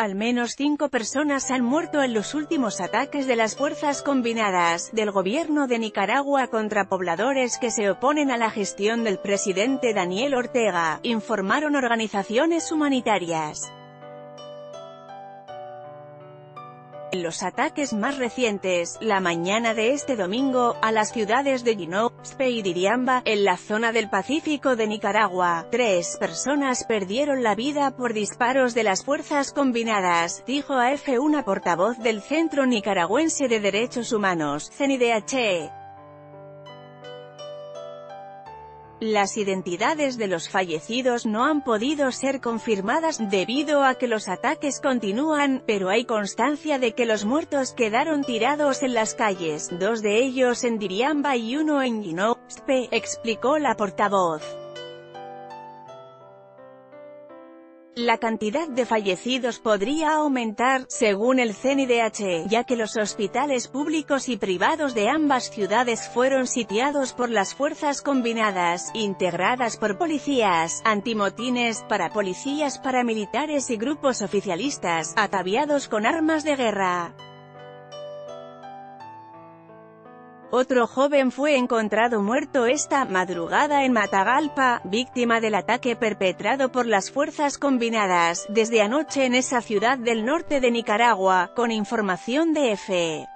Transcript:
Al menos cinco personas han muerto en los últimos ataques de las fuerzas combinadas del gobierno de Nicaragua contra pobladores que se oponen a la gestión del presidente Daniel Ortega, informaron organizaciones humanitarias. En los ataques más recientes, la mañana de este domingo, a las ciudades de Guinóspe y Diriamba, en la zona del Pacífico de Nicaragua, tres personas perdieron la vida por disparos de las fuerzas combinadas, dijo a F una portavoz del Centro Nicaragüense de Derechos Humanos, CNIDH. Las identidades de los fallecidos no han podido ser confirmadas, debido a que los ataques continúan, pero hay constancia de que los muertos quedaron tirados en las calles, dos de ellos en Diriamba y uno en Guinóspe, explicó la portavoz. La cantidad de fallecidos podría aumentar, según el CNIDH, ya que los hospitales públicos y privados de ambas ciudades fueron sitiados por las fuerzas combinadas, integradas por policías, antimotines, para policías paramilitares y grupos oficialistas, ataviados con armas de guerra. Otro joven fue encontrado muerto esta madrugada en Matagalpa, víctima del ataque perpetrado por las fuerzas combinadas, desde anoche en esa ciudad del norte de Nicaragua, con información de EFE.